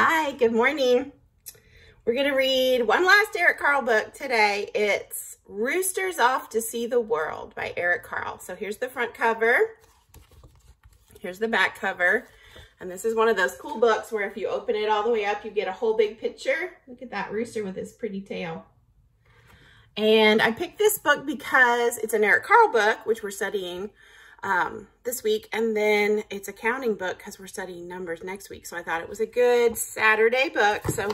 Hi, good morning. We're going to read one last Eric Carle book today. It's Roosters Off to See the World by Eric Carle. So here's the front cover. Here's the back cover. And this is one of those cool books where if you open it all the way up, you get a whole big picture. Look at that rooster with his pretty tail. And I picked this book because it's an Eric Carle book, which we're studying um, this week. And then it's a counting book because we're studying numbers next week. So I thought it was a good Saturday book. So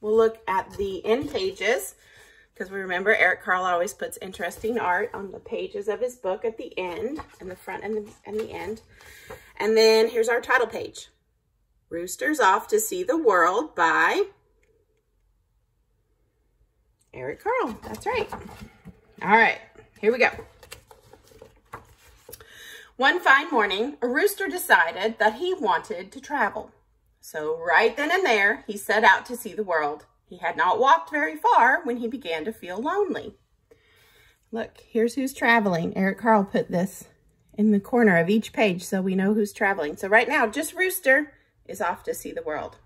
we'll look at the end pages because we remember Eric Carle always puts interesting art on the pages of his book at the end, and the front and the, and the end. And then here's our title page. Roosters Off to See the World by Eric Carle. That's right. All right, here we go. One fine morning, a rooster decided that he wanted to travel. So right then and there, he set out to see the world. He had not walked very far when he began to feel lonely. Look, here's who's traveling. Eric Carle put this in the corner of each page so we know who's traveling. So right now, just Rooster is off to see the world.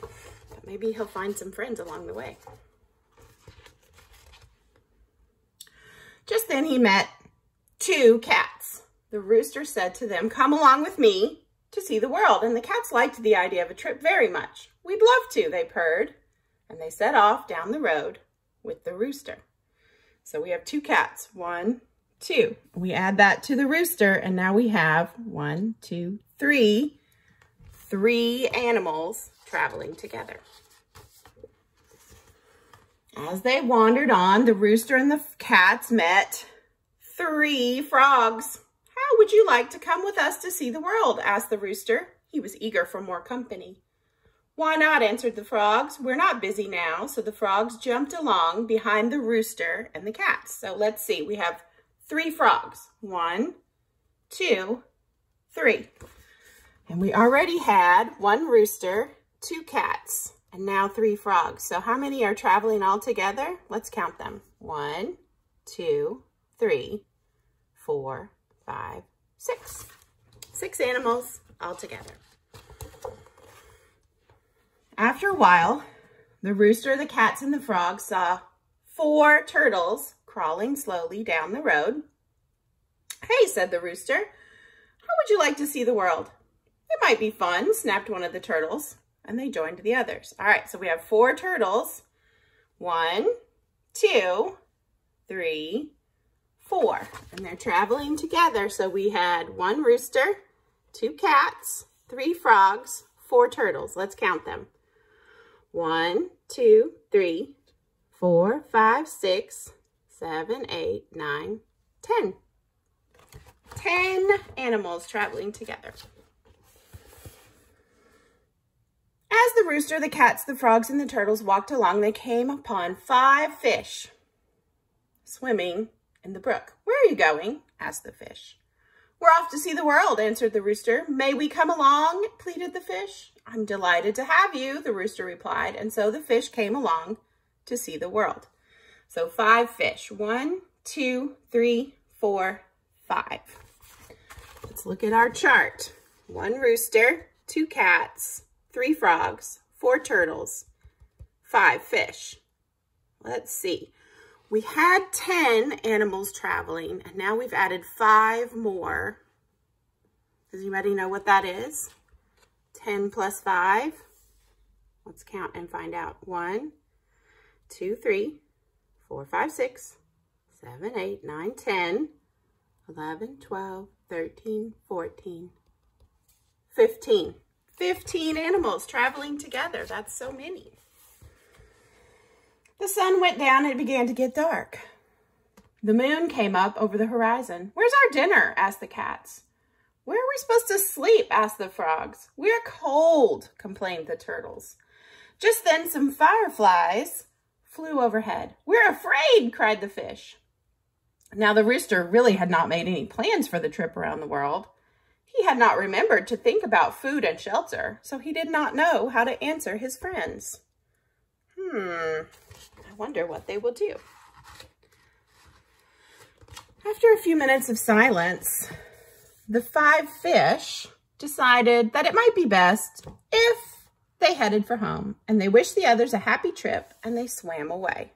But maybe he'll find some friends along the way. Just then he met two cats. The rooster said to them, come along with me to see the world. And the cats liked the idea of a trip very much. We'd love to, they purred. And they set off down the road with the rooster. So we have two cats, one, two. We add that to the rooster, and now we have one, two, three, three animals traveling together. As they wandered on, the rooster and the cats met three frogs. Would you like to come with us to see the world? asked the rooster. He was eager for more company. Why not, answered the frogs. We're not busy now. So the frogs jumped along behind the rooster and the cats. So let's see. We have three frogs. One, two, three. And we already had one rooster, two cats, and now three frogs. So how many are traveling all together? Let's count them. One, two, three, four, five, six. Six animals all together. After a while, the rooster, the cats, and the frog saw four turtles crawling slowly down the road. Hey, said the rooster, how would you like to see the world? It might be fun, snapped one of the turtles, and they joined the others. All right, so we have four turtles. One, two, three, four. And they're traveling together. So we had one rooster, two cats, three frogs, four turtles. Let's count them. One, two, three, four, five, six, seven, eight, nine, ten. Ten animals traveling together. As the rooster, the cats, the frogs, and the turtles walked along, they came upon five fish swimming in the brook. Where are you going? asked the fish. We're off to see the world, answered the rooster. May we come along? pleaded the fish. I'm delighted to have you, the rooster replied. And so the fish came along to see the world. So five fish. One, two, three, four, five. Let's look at our chart. One rooster, two cats, three frogs, four turtles, five fish. Let's see. We had 10 animals traveling, and now we've added five more. Does anybody know what that is? 10 plus 5. Let's count and find out. 1, 2, 3, 4, 5, 6, 7, 8, 9, 10, 11, 12, 13, 14, 15. 15 animals traveling together. That's so many. The sun went down and it began to get dark. The moon came up over the horizon. Where's our dinner? asked the cats. Where are we supposed to sleep? asked the frogs. We're cold, complained the turtles. Just then some fireflies flew overhead. We're afraid, cried the fish. Now the rooster really had not made any plans for the trip around the world. He had not remembered to think about food and shelter, so he did not know how to answer his friends. Hmm, wonder what they will do. After a few minutes of silence, the five fish decided that it might be best if They headed for home, and they wished the others a happy trip, and they swam away.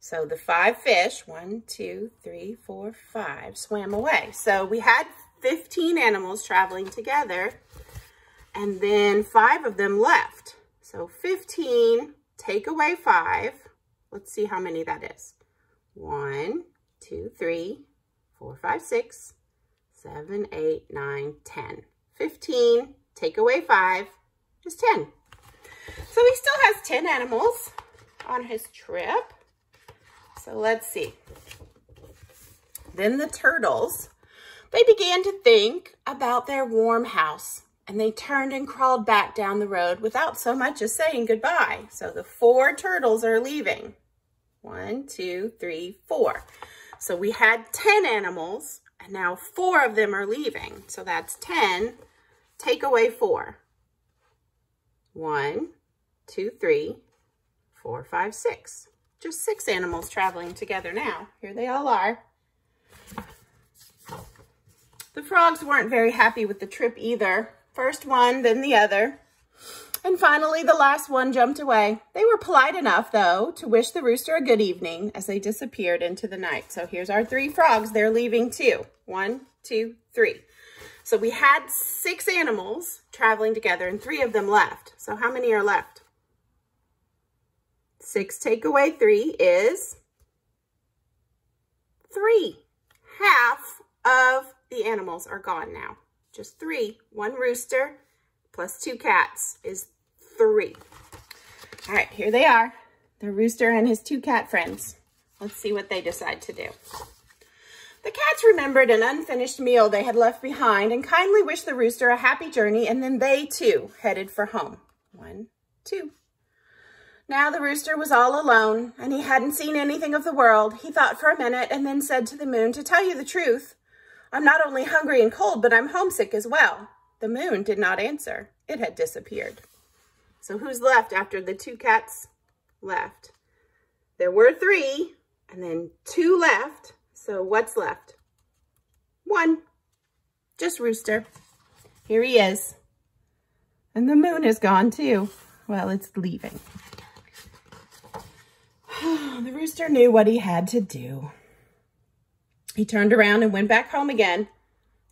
So the five fish, one, two, three, four, five, swam away. So we had 15 animals traveling together, and then five of them left. So 15, take away five. Let's see how many that is. One, two, three, four, five, six, seven, eight, nine, 10. 15, take away five, is 10. So he still has 10 animals on his trip. So let's see. Then the turtles, they began to think about their warm house and they turned and crawled back down the road without so much as saying goodbye. So the four turtles are leaving. One, two, three, four. So we had 10 animals and now four of them are leaving. So that's 10. Take away four. One, two, three, four, five, six just six animals traveling together now. Here they all are. The frogs weren't very happy with the trip either. First one, then the other. And finally, the last one jumped away. They were polite enough, though, to wish the rooster a good evening as they disappeared into the night. So here's our three frogs. They're leaving too. One, two, three. So we had six animals traveling together and three of them left. So how many are left? Six take away three is three. Half of the animals are gone now. Just three. One rooster plus two cats is three. All right, here they are. The rooster and his two cat friends. Let's see what they decide to do. The cats remembered an unfinished meal they had left behind and kindly wished the rooster a happy journey, and then they, too, headed for home. One, two. Now the rooster was all alone, and he hadn't seen anything of the world. He thought for a minute and then said to the moon, To tell you the truth, I'm not only hungry and cold, but I'm homesick as well. The moon did not answer. It had disappeared. So who's left after the two cats left? There were three, and then two left. So what's left? One. Just Rooster. Here he is. And the moon is gone too. Well, it's leaving. the rooster knew what he had to do. He turned around and went back home again.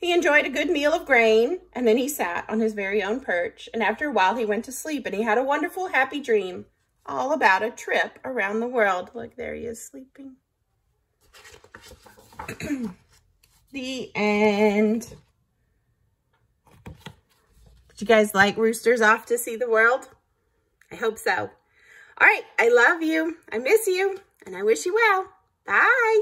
He enjoyed a good meal of grain, and then he sat on his very own perch, and after a while he went to sleep, and he had a wonderful, happy dream all about a trip around the world. Look, there he is sleeping. the end. Did you guys like roosters off to see the world? I hope so. All right, I love you. I miss you, and I wish you well. Bye.